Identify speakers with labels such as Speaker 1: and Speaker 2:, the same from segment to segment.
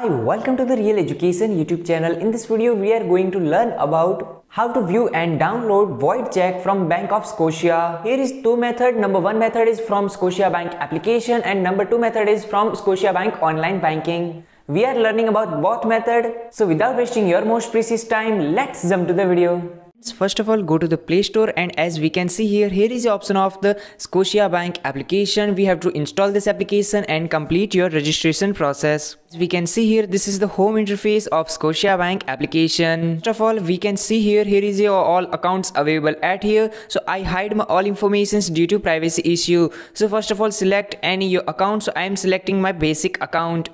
Speaker 1: Hi, welcome to the Real Education YouTube channel. In this video, we are going to learn about how to view and download void check from Bank of Scotia. Here is two method. Number one method is from Scotiabank application and number two method is from Scotiabank online banking. We are learning about both method. So without wasting your most precious time, let's jump to the video. First of all, go to the Play Store and as we can see here, here is the option of the Scotiabank application. We have to install this application and complete your registration process. As we can see here, this is the home interface of Scotiabank application. First of all, we can see here, here is your all accounts available at here. So I hide my all informations due to privacy issue. So first of all, select any your account. So I am selecting my basic account.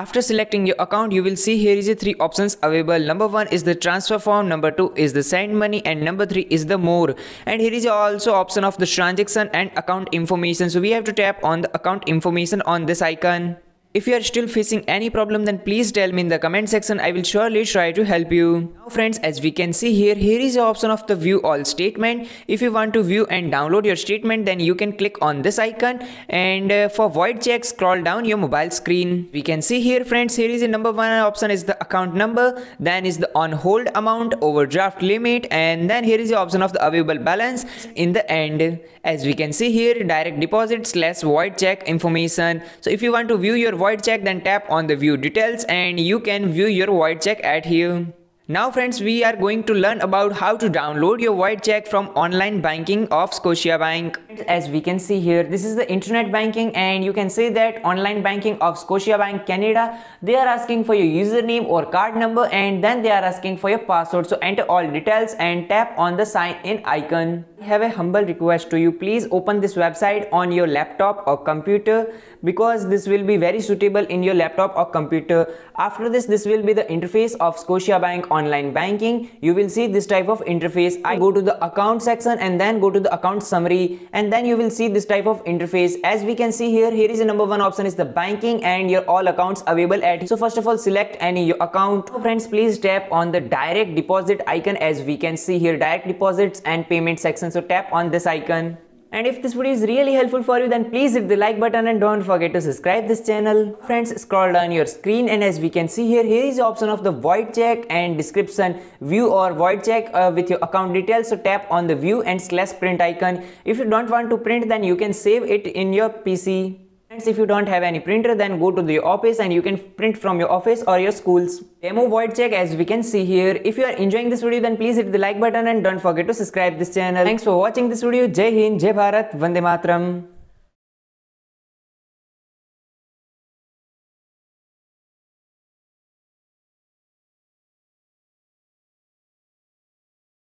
Speaker 1: After selecting your account, you will see here is the three options available. Number one is the transfer form, number two is the send money, and number three is the more. And here is also option of the transaction and account information. So we have to tap on the account information on this icon. If you are still facing any problem then please tell me in the comment section I will surely try to help you. Now friends as we can see here here is the option of the view all statement. If you want to view and download your statement then you can click on this icon and uh, for void check scroll down your mobile screen. We can see here friends here is the number one option is the account number then is the on hold amount overdraft limit and then here is the option of the available balance in the end. As we can see here direct deposit slash void check information. So if you want to view your void check then tap on the view details and you can view your void check at here. Now friends, we are going to learn about how to download your void check from online banking of Scotiabank. As we can see here, this is the internet banking and you can say that online banking of Scotiabank Canada, they are asking for your username or card number and then they are asking for your password. So enter all details and tap on the sign in icon. I have a humble request to you. Please open this website on your laptop or computer because this will be very suitable in your laptop or computer. After this, this will be the interface of Scotiabank online banking you will see this type of interface. I go to the account section and then go to the account summary and then you will see this type of interface. As we can see here here is the number one option is the banking and your all accounts available at so first of all select any account. Friends please tap on the direct deposit icon as we can see here direct deposits and payment section. So tap on this icon and if this video is really helpful for you then please hit the like button and don't forget to subscribe this channel. Friends scroll down your screen and as we can see here, here is the option of the void check and description view or void check uh, with your account details. So tap on the view and slash print icon. If you don't want to print then you can save it in your PC. Friends, if you don't have any printer, then go to the office and you can print from your office or your schools. Demo void check as we can see here. If you are enjoying this video, then please hit the like button and don't forget to subscribe this channel. Thanks for watching this video. Jai Hind, Jai Bharat, Vande Matram.